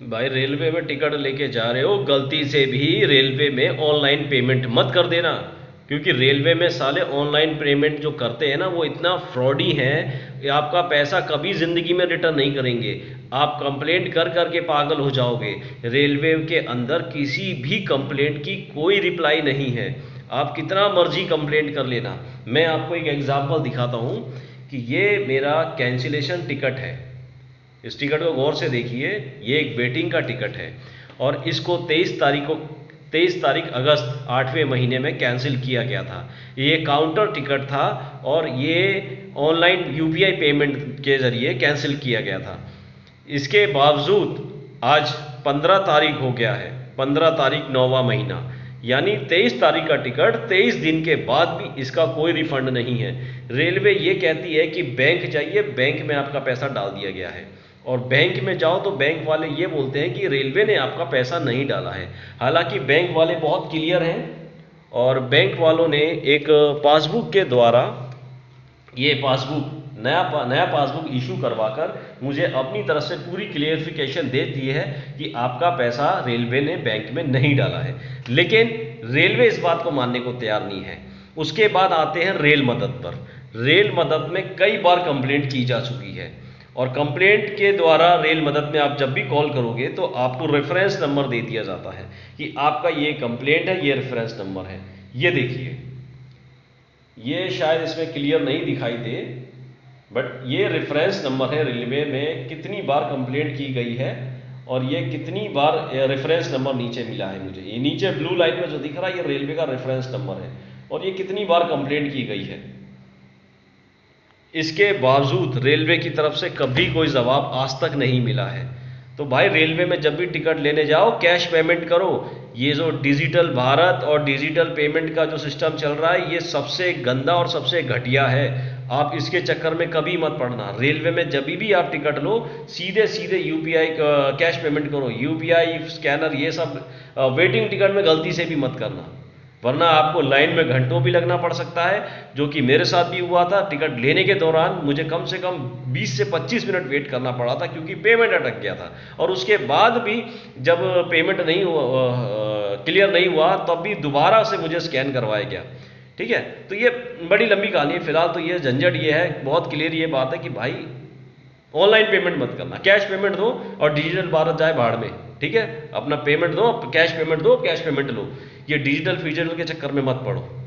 भाई, रेलवे में टिकट लेके जा रहे हो, गलती से भी रेलवे में ऑनलाइन पेमेंट मत कर देना। क्योंकि रेलवे में साले ऑनलाइन पेमेंट जो करते हैं ना, वो इतना फ्रॉडी है कि आपका पैसा कभी ज़िंदगी में रिटर्न नहीं करेंगे। आप कंप्लेंट कर कर के पागल हो जाओगे। रेलवे के अंदर किसी भी कंप्लेंट की कोई रिप्लाई नहीं है। आप कितना मर्ज़ी कंप्लेंट कर लेना। मैं आपको एक एग्ज़ाम्पल दिखाता हूँ कि ये मेरा कैंसिलेशन टिकट है। इस टिकट को गौर से देखिए, ये एक वेटिंग का टिकट है और इसको 23 तारीख को 23 तारीख अगस्त आठवें महीने में कैंसिल किया गया था। ये काउंटर टिकट था और ये ऑनलाइन यूपीआई पेमेंट के ज़रिए कैंसिल किया गया था। इसके बावजूद आज 15 तारीख हो गया है 15 तारीख नौवा महीना। यानी 23 तारीख का टिकट 23 दिन के बाद भी इसका कोई रिफंड नहीं है। रेलवे ये कहती है कि बैंक चाहिए बैंक में आपका पैसा डाल दिया गया है। और बैंक में जाओ तो बैंक वाले ये बोलते हैं कि रेलवे ने आपका पैसा नहीं डाला है। हालाँकि बैंक वाले बहुत क्लियर हैं और बैंक वालों ने एक पासबुक के द्वारा ये पासबुक नया पा, नया पासबुक इशू करवाकर मुझे अपनी तरफ़ से पूरी क्लियरिफिकेशन दे दी है कि आपका पैसा रेलवे ने बैंक में नहीं डाला है। लेकिन रेलवे इस बात को मानने को तैयार नहीं है। उसके बाद आते हैं रेल मदद पर। रेल मदद में कई बार कंप्लेंट की जा चुकी है। और कंप्लेंट के द्वारा रेल मदद में आप जब भी कॉल करोगे तो आपको रेफरेंस नंबर दे दिया जाता है कि आपका ये कंप्लेंट है, ये रेफरेंस नंबर है। ये देखिए। ये शायद इसमें क्लियर नहीं दिखाई दे बट ये रेफरेंस नंबर है रेलवे में कितनी बार कंप्लेंट की गई है और ये कितनी बार रेफरेंस नंबर नीचे मिला है मुझे। ये नीचे ब्लू लाइन में जो दिख रहा है, ये रेलवे का रेफरेंस नंबर है और ये कितनी बार कंप्लेंट की गई है। इसके बावजूद रेलवे की तरफ़ से कभी कोई जवाब आज तक नहीं मिला है। तो भाई, रेलवे में जब भी टिकट लेने जाओ, कैश पेमेंट करो। ये जो डिजिटल भारत और डिजिटल पेमेंट का जो सिस्टम चल रहा है, ये सबसे गंदा और सबसे घटिया है। आप इसके चक्कर में कभी मत पड़ना। रेलवे में जब भी आप टिकट लो, सीधे सीधे यूपीआई कैश पेमेंट करो। यूपीआई स्कैनर, ये सब वेटिंग टिकट में गलती से भी मत करना। वरना आपको लाइन में घंटों भी लगना पड़ सकता है, जो कि मेरे साथ भी हुआ था। टिकट लेने के दौरान मुझे कम से कम 20 से 25 मिनट वेट करना पड़ा था, क्योंकि पेमेंट अटक गया था। और उसके बाद भी जब पेमेंट नहीं हुआ क्लियर नहीं हुआ, तब भी दोबारा से मुझे स्कैन करवाया गया। ठीक है? तो ये बड़ी लंबी कहानी है। फ़िलहाल तो ये झंझट ये है, बहुत क्लियर ये बात है कि भाई ऑनलाइन पेमेंट मत करना। कैश पेमेंट दो और डिजिटल भारत जाए भाड़ में, ठीक है? अपना पेमेंट दो कैश पेमेंट दो कैश पेमेंट लो। ये डिजिटल फीचर के चक्कर में मत पड़ो।